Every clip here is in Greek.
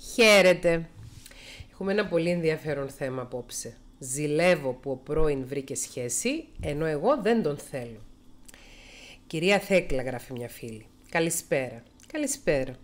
Χαίρετε. Έχουμε ένα πολύ ενδιαφέρον θέμα απόψε. Ζηλεύω που ο πρώην βρήκε σχέση, ενώ εγώ δεν τον θέλω. Κυρία Θέκλα, γράφει μια φίλη. Καλησπέρα. Καλησπέρα.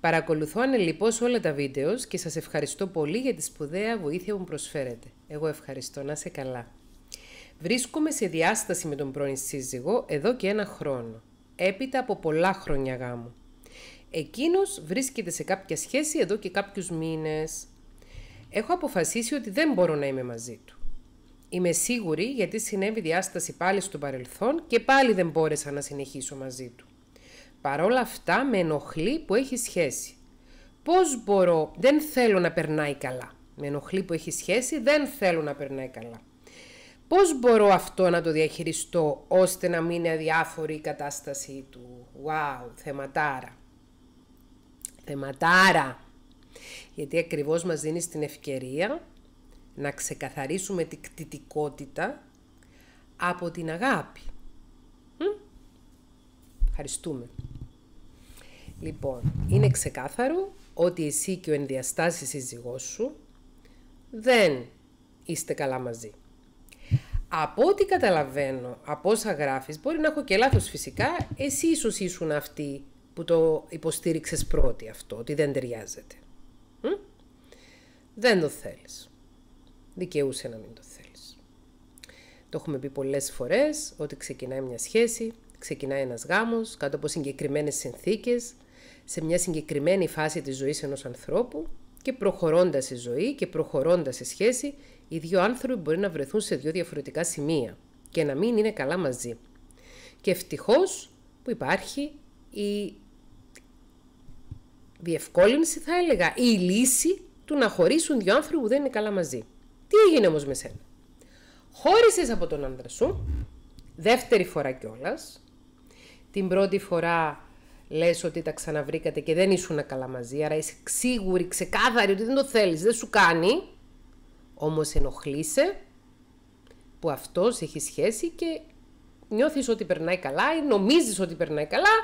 Παρακολουθώ ανελειπώς όλα τα βίντεος και σας ευχαριστώ πολύ για τη σπουδαία βοήθεια που μου προσφέρετε. Εγώ ευχαριστώ. Να σε καλά. Βρίσκομαι σε διάσταση με τον πρώην σύζυγο εδώ και ένα χρόνο. Έπειτα από πολλά χρόνια γάμου. Εκείνος βρίσκεται σε κάποια σχέση εδώ και κάποιους μήνες. Έχω αποφασίσει ότι δεν μπορώ να είμαι μαζί του. Είμαι σίγουρη γιατί συνέβη διάσταση πάλι στο παρελθόν και πάλι δεν μπόρεσα να συνεχίσω μαζί του. Παρόλα αυτά με ενοχλεί που έχει σχέση. Πώς μπορώ, δεν θέλω να περνάει καλά. Με ενοχλεί που έχει σχέση, δεν θέλω να περνάει καλά. Πώς μπορώ αυτό να το διαχειριστώ ώστε να μην είναι αδιάφορη η κατάστασή του; Wow, θεματάρα. Θεματάρα. Γιατί ακριβώς μας δίνει την ευκαιρία να ξεκαθαρίσουμε την κτητικότητα από την αγάπη. Ευχαριστούμε. Λοιπόν, είναι ξεκάθαρο ότι εσύ και ο ενδιαστάσεις σύζυγός σου δεν είστε καλά μαζί. Από ό,τι καταλαβαίνω, από όσα γράφεις, μπορεί να έχω και λάθος φυσικά, εσύ ίσως ήσουν αυτή που το υποστήριξες πρώτη αυτό, ότι δεν ταιριάζεται. Δεν το θέλεις. Δικαιούσε να μην το θέλεις. Το έχουμε πει πολλές φορές ότι ξεκινάει μια σχέση, ξεκινάει ένας γάμος κάτω από συγκεκριμένες συνθήκες, σε μια συγκεκριμένη φάση της ζωής ενός ανθρώπου και προχωρώντας η ζωή και προχωρώντας η σχέση, οι δύο άνθρωποι μπορεί να βρεθούν σε δύο διαφορετικά σημεία και να μην είναι καλά μαζί. Και ευτυχώς που υπάρχει η διευκόλυνση θα έλεγα, η λύση του να χωρίσουν δύο άνθρωποι που δεν είναι καλά μαζί. Τι έγινε όμως με σένα; Χώρισες από τον άντρα σου, δεύτερη φορά κιόλας. Την πρώτη φορά λες ότι τα ξαναβρήκατε και δεν ήσουν καλά μαζί, άρα είσαι σίγουρη, ξεκάθαρη ότι δεν το θέλεις, δεν σου κάνει. Όμως ενοχλείσαι που αυτός έχει σχέση και νιώθεις ότι περνάει καλά ή νομίζεις ότι περνάει καλά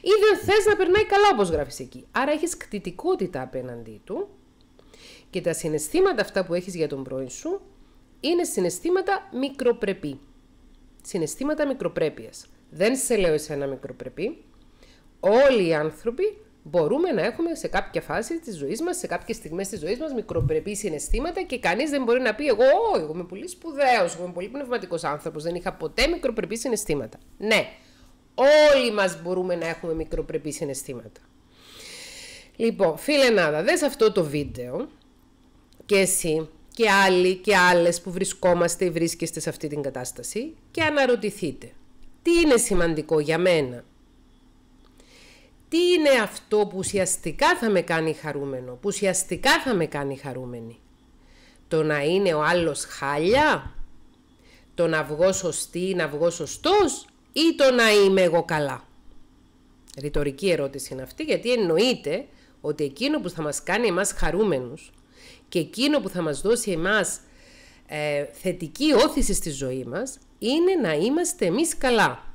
ή δεν θες να περνάει καλά όπως γράφεις εκεί. Άρα έχεις κτητικότητα απέναντί του και τα συναισθήματα αυτά που έχεις για τον πρώην σου είναι συναισθήματα μικροπρεπή. Συναισθήματα μικροπρέπειας. Δεν σε λέω εσένα μικροπρεπή. Όλοι οι άνθρωποι μπορούμε να έχουμε σε κάποια φάση της ζωής μας, σε κάποιες στιγμές της ζωής μας, μικροπρεπής συναισθήματα και κανείς δεν μπορεί να πει: Εγώ, εγώ είμαι πολύ σπουδαίος, εγώ είμαι πολύ πνευματικός άνθρωπος, δεν είχα ποτέ μικροπρεπή συναισθήματα. Ναι, όλοι μας μπορούμε να έχουμε μικροπρεπή συναισθήματα. Λοιπόν, φίλε Νάδα, δες αυτό το βίντεο και εσύ και άλλοι και άλλες που βρισκόμαστε ή βρίσκεστε σε αυτή την κατάσταση και αναρωτηθείτε τι είναι σημαντικό για μένα; Τι είναι αυτό που ουσιαστικά θα με κάνει χαρούμενο, που ουσιαστικά θα με κάνει χαρούμενη; Το να είναι ο άλλος χάλια, το να βγω σωστή, να βγω σωστός ή το να είμαι εγώ καλά; Ρητορική ερώτηση είναι αυτή γιατί εννοείται ότι εκείνο που θα μας κάνει εμάς χαρούμενους και εκείνο που θα μας δώσει εμάς ε, θετική όθηση στη ζωή μας είναι να είμαστε εμείς καλά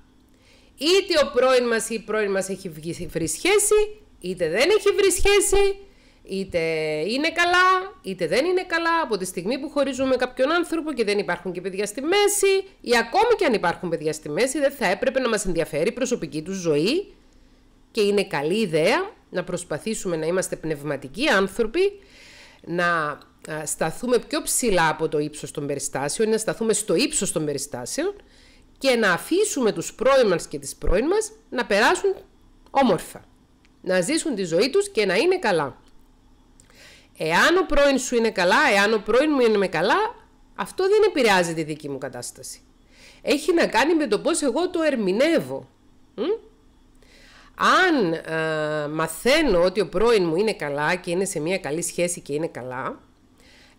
είτε ο πρώην μας ή η πρώην μας έχει βρει σχέση, είτε δεν έχει βρει σχέση, είτε είναι καλά, είτε δεν είναι καλά, από τη στιγμή που χωρίζουμε κάποιον άνθρωπο και δεν υπάρχουν και παιδιά στη μέση, ή ακόμη και αν υπάρχουν παιδιά στη μέση, δεν θα έπρεπε να μας ενδιαφέρει η προσωπική τους ζωή και είναι καλή ιδέα να προσπαθήσουμε να είμαστε πνευματικοί άνθρωποι, να σταθούμε πιο ψηλά από το ύψος των περιστάσεων, να σταθούμε στο ύψος των περιστάσεων και να αφήσουμε τους πρώην μας και τις πρώην μας να περάσουν όμορφα. Να ζήσουν τη ζωή τους και να είναι καλά. Εάν ο πρώην σου είναι καλά, εάν ο πρώην μου είναι καλά, αυτό δεν επηρεάζει τη δική μου κατάσταση. Έχει να κάνει με το πώς εγώ το ερμηνεύω. Αν ε, μαθαίνω ότι ο πρώην μου είναι καλά και είναι σε μια καλή σχέση και είναι καλά,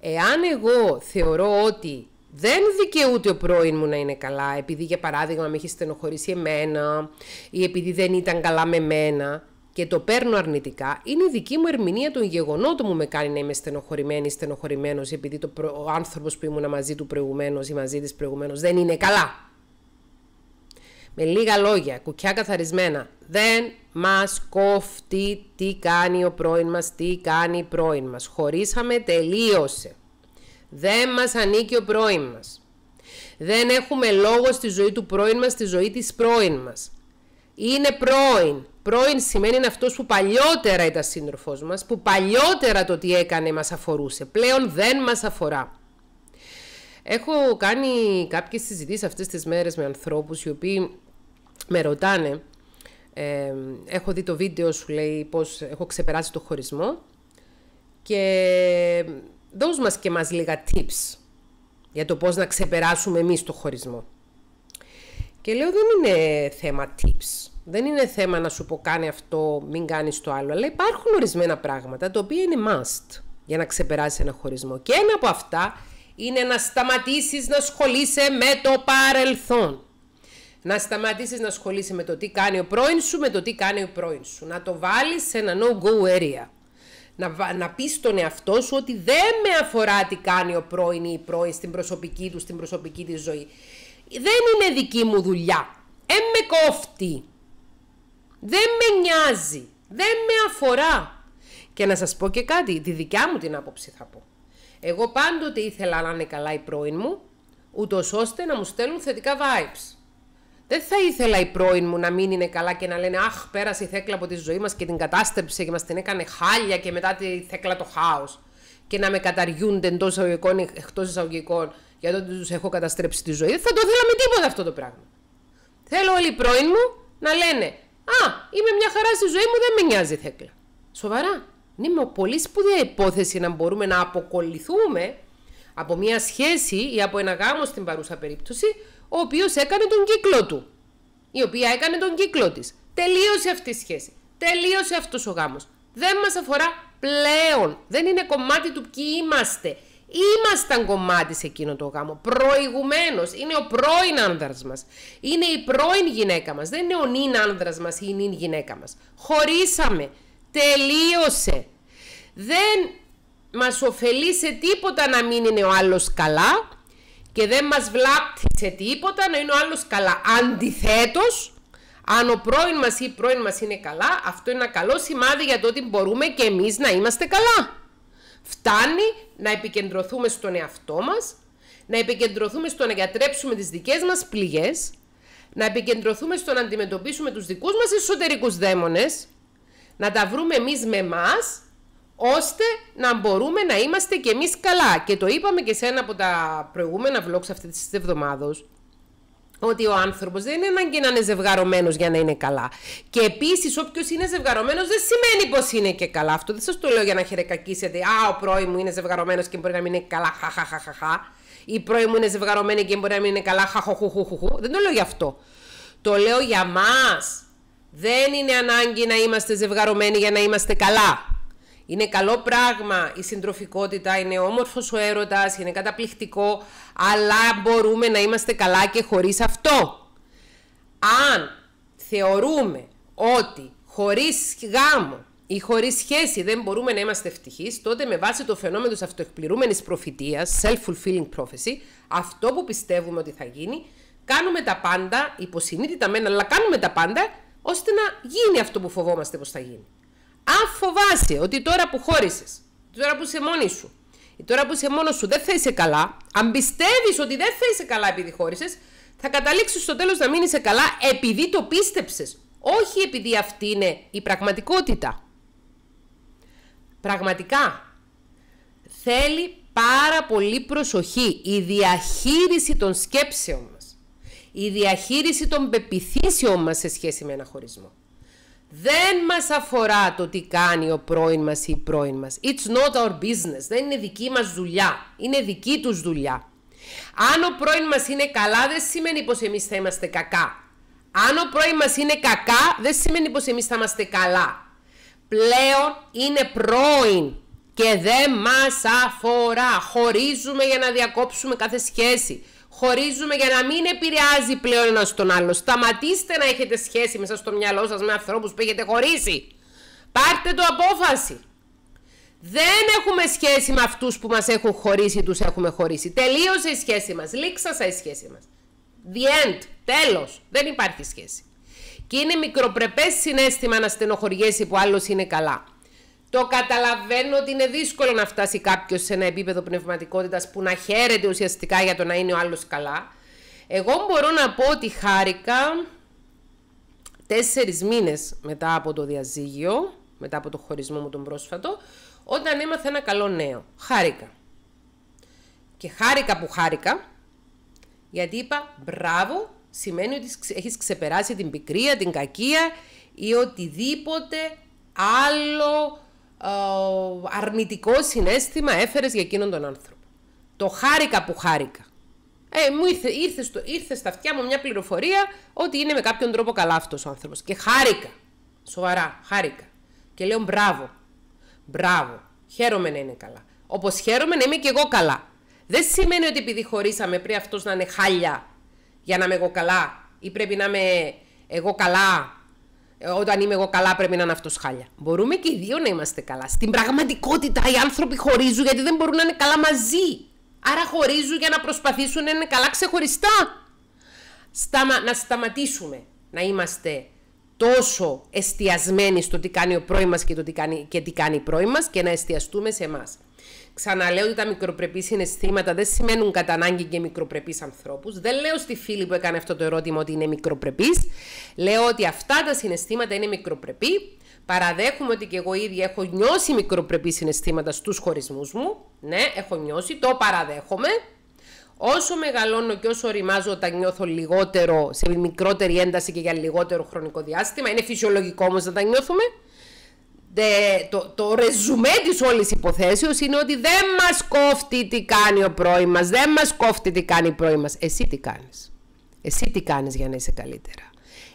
εάν εγώ θεωρώ ότι δεν δικαιούται ο πρώην μου να είναι καλά, επειδή για παράδειγμα με έχει στενοχωρήσει εμένα ή επειδή δεν ήταν καλά με μένα και το παίρνω αρνητικά, είναι η δική μου ερμηνεία των γεγονότων που με κάνει να είμαι στενοχωρημένη ή στενοχωρημένος, επειδή το ο άνθρωπος που ήμουν μαζί του προηγουμένως ή μαζί της προηγουμένως δεν είναι καλά. Με λίγα λόγια, κουκιά καθαρισμένα. Δεν μας κόφτει τι κάνει ο πρώην μας, τι κάνει η πρώην μας. Χωρίσαμε, τελείωσε. Δεν μας ανήκει ο πρώην μας. Δεν έχουμε λόγο στη ζωή του πρώην μας, στη ζωή της πρώην μας. Είναι πρώην. Πρώην σημαίνει είναι αυτός που παλιότερα ήταν σύντροφός μας, που παλιότερα το τι έκανε μας αφορούσε. Πλέον δεν μας αφορά. Έχω κάνει κάποιες συζητήσεις αυτές τις μέρες με ανθρώπους οι οποίοι με ρωτάνε ε, έχω δει το βίντεο σου λέει πως έχω ξεπεράσει το χωρισμό και δώσ' μας και μας λίγα tips για το πώς να ξεπεράσουμε εμείς το χωρισμό. Και λέω δεν είναι θέμα tips. Δεν είναι θέμα να σου πω κάνει αυτό, μην κάνεις το άλλο. Αλλά υπάρχουν ορισμένα πράγματα τα οποία είναι must για να ξεπεράσεις ένα χωρισμό. Και ένα από αυτά είναι να σταματήσεις να ασχολείσαι με το παρελθόν. Να σταματήσεις να ασχολείσαι με το τι κάνει ο πρώην σου, με το τι κάνει ο πρώην σου. Να το βάλεις σε ένα no-go area. Να, να πεις στον εαυτό σου ότι δεν με αφορά τι κάνει ο πρώην ή η πρώην στην προσωπική του, στην προσωπική της ζωή. Δεν είναι δική μου δουλειά. Δεν με κόφτει. Δεν με νοιάζει. Δεν με αφορά. Και να σας πω και κάτι, τη δικιά μου την άποψη θα πω. Εγώ πάντοτε ήθελα να είναι καλά η πρώην μου, ούτως ώστε να μου στέλνουν θετικά vibes. Δεν θα ήθελα η πρώην μου να μην είναι καλά και να λένε Αχ, πέρασε η θέκλα από τη ζωή μας και την κατάστρεψε και μας την έκανε χάλια και μετά τη θέκλα το χάος. Και να με καταριούνται εντός εισαγωγικών ή εκτός εισαγωγικών για το ότι τους έχω καταστρέψει τη ζωή. Δεν θα το ήθελα με τίποτα αυτό το πράγμα. Θέλω όλοι οι πρώην μου να λένε Α, είμαι μια χαρά στη ζωή μου, δεν με νοιάζει η θέκλα. Σοβαρά. Είναι μια πολύ σπουδαία υπόθεση να μπορούμε να αποκολληθούμε από μια σχέση ή από ένα γάμο στην παρούσα περίπτωση ο οποίος έκανε τον κύκλο του. Η οποία έκανε τον κύκλο της. Τελείωσε αυτή η σχέση. Τελείωσε αυτός ο γάμος. Δεν μας αφορά πλέον. Δεν είναι κομμάτι του ποιοι είμαστε. Ήμασταν κομμάτι σε εκείνο το γάμο. Προηγουμένως. Είναι ο πρώην άνδρας μας. Είναι η πρώην γυναίκα μας. Δεν είναι ο νυν άνδρας μας ή η νυν γυναίκα μας. Χωρίσαμε. Τελείωσε. Δεν μας ωφελεί σε τίποτα να μην είναι ο άλλος καλά και δεν μας βλάπτει σε τίποτα να είναι ο άλλος καλά. Αντιθέτως, αν ο πρώην μας ή η πρώην μας είναι καλά, αυτό είναι ένα καλό σημάδι για το ότι μπορούμε και εμείς να είμαστε καλά. Φτάνει να επικεντρωθούμε στον εαυτό μας, να επικεντρωθούμε στο να γιατρέψουμε τις δικές μας πληγές, να επικεντρωθούμε στο να αντιμετωπίσουμε τους δικούς μας εσωτερικούς δαίμονες, να τα βρούμε εμείς με εμάς ώστε να μπορούμε να είμαστε κι εμείς καλά. Και το είπαμε και σε ένα από τα προηγούμενα vlogs αυτής της εβδομάδα. Ότι ο άνθρωπος δεν είναι ανάγκη να είναι ζευγαρωμένος για να είναι καλά. Και επίσης, όποιος είναι ζευγαρωμένος δεν σημαίνει πως είναι και καλά. Αυτό δεν σας το λέω για να χαιρεκακίσετε. Α, ο πρώην μου είναι ζευγαρωμένος και μπορεί να μην είναι καλά. Χαχαχαχαχα. Η πρώην μου είναι ζευγαρωμένη και μπορεί να μην είναι καλά. Χαχοχουχουχουχου. Δεν το λέω για αυτό. Το λέω για μας. Δεν είναι ανάγκη να είμαστε ζευγαρωμένοι για να είμαστε καλά. Είναι καλό πράγμα η συντροφικότητα, είναι όμορφος ο έρωτας, είναι καταπληκτικό, αλλά μπορούμε να είμαστε καλά και χωρίς αυτό. Αν θεωρούμε ότι χωρίς γάμο ή χωρίς σχέση δεν μπορούμε να είμαστε ευτυχείς, τότε με βάση το φαινόμενο της αυτοεκπληρούμενης προφητείας, self-fulfilling prophecy, αυτό που πιστεύουμε ότι θα γίνει, κάνουμε τα πάντα, υποσυνείδητα μένα, αλλά κάνουμε τα πάντα, ώστε να γίνει αυτό που φοβόμαστε πως θα γίνει. Αν φοβάσαι ότι τώρα που χώρισες, τώρα που είσαι μόνη σου, ή τώρα που είσαι μόνος σου δεν θα είσαι καλά, αν πιστεύεις ότι δεν θα είσαι καλά επειδή χώρισες, θα καταλήξεις στο τέλος να μην είσαι καλά επειδή το πίστεψες. Όχι επειδή αυτή είναι η πραγματικότητα. Πραγματικά. Θέλει πάρα πολύ προσοχή η διαχείριση των σκέψεων μας. Η διαχείριση των πεπιθήσεων μας σε σχέση με ένα χωρισμό. Δεν μας αφορά το τι κάνει ο πρώην μας ή η πρώην μας. It's not our business. Δεν είναι δική μας δουλειά. Είναι δική τους δουλειά. Αν ο πρώην μας είναι καλά, δεν σημαίνει πως εμείς θα είμαστε κακά. Αν ο πρώην μας είναι κακά, δεν σημαίνει πως εμείς θα είμαστε καλά. Πλέον είναι πρώην και δεν μας αφορά. Χωρίζουμε για να διακόψουμε κάθε σχέση. Χωρίζουμε για να μην επηρεάζει πλέον ένας τον άλλο. Σταματήστε να έχετε σχέση μέσα στο μυαλό σας με ανθρώπους που έχετε χωρίσει. Πάρτε το απόφαση. Δεν έχουμε σχέση με αυτούς που μας έχουν χωρίσει ή τους έχουμε χωρίσει. Τελείωσε η σχέση μας. Λήξασα η σχέση μας. The end. Τέλος. Δεν υπάρχει σχέση. Και είναι μικροπρεπές συνέστημα να στενοχωριέσει που άλλος είναι καλά. Το καταλαβαίνω ότι είναι δύσκολο να φτάσει κάποιος σε ένα επίπεδο πνευματικότητας που να χαίρεται ουσιαστικά για το να είναι ο άλλος καλά. Εγώ μπορώ να πω ότι χάρηκα τέσσερις μήνες μετά από το διαζύγιο, μετά από το χωρισμό μου τον πρόσφατο, όταν έμαθα ένα καλό νέο. Χάρηκα. Και χάρηκα που χάρηκα, γιατί είπα μπράβο, σημαίνει ότι έχεις ξεπεράσει την πικρία, την κακία ή οτιδήποτε άλλο αρνητικός συνέστημα έφερες για εκείνον τον άνθρωπο. Το χάρηκα που χάρηκα. Ε, μου ήρθε, ήρθε, στο, ήρθε στα αυτιά μου μια πληροφορία ότι είναι με κάποιον τρόπο καλά αυτός ο άνθρωπος. Και χάρηκα. Σοβαρά, χάρηκα. Και λέω μπράβο. Μπράβο. Χαίρομαι να είναι καλά. Όπως χαίρομαι να είμαι και εγώ καλά. Δεν σημαίνει ότι επειδή χωρίσαμε πρέπει αυτός να είναι χάλια για να είμαι εγώ καλά ή πρέπει να είμαι εγώ καλά. Όταν είμαι εγώ καλά, πρέπει να είναι αυτός χάλια. Μπορούμε και οι δύο να είμαστε καλά. Στην πραγματικότητα, οι άνθρωποι χωρίζουν γιατί δεν μπορούν να είναι καλά μαζί. Άρα χωρίζουν για να προσπαθήσουν να είναι καλά ξεχωριστά. Σταμα... Να σταματήσουμε να είμαστε τόσο εστιασμένοι στο τι κάνει ο πρώην μας και, το τι κάνει, και τι κάνει η πρώην μας και να εστιαστούμε σε εμάς. Ξαναλέω ότι τα μικροπρεπής συναισθήματα δεν σημαίνουν κατά ανάγκη και μικροπρεπείς ανθρώπους. Δεν λέω στη φίλη που έκανε αυτό το ερώτημα ότι είναι μικροπρεπής. Λέω ότι αυτά τα συναισθήματα είναι μικροπρεπή. Παραδέχομαι ότι και εγώ ίδια έχω νιώσει μικροπρεπή συναισθήματα στους χωρισμούς μου. Ναι, έχω νιώσει, το παραδέχομαι. Όσο μεγαλώνω και όσο οριμάζω όταν νιώθω λιγότερο, σε μικρότερη ένταση και για λιγότερο χρονικό διάστημα, είναι φυσιολογικό όμως να τα νιώθουμε. Το, το ρεζουμέ της όλης υποθέσεως είναι ότι δεν μας κόφτει τι κάνει ο πρώην μας, δεν μας κόφτει τι κάνει η πρώην μας. Εσύ τι κάνεις. Εσύ τι κάνεις για να είσαι καλύτερα.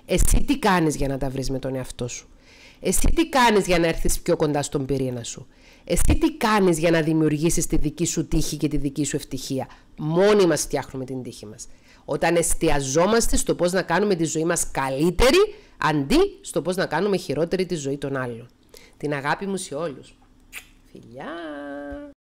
Εσύ τι κάνεις για να τα βρεις με τον εαυτό σου. Εσύ τι κάνεις για να έρθεις πιο κοντά στον πυρήνα σου. Εσύ τι κάνεις για να δημιουργήσεις τη δική σου τύχη και τη δική σου ευτυχία. Μόνοι μας φτιάχνουμε την τύχη μας. Όταν εστιαζόμαστε στο πώς να κάνουμε τη ζωή μας καλύτερη, αντί στο πώς να κάνουμε χειρότερη τη ζωή των άλλων. Την αγάπη μου σε όλους. Φιλιά!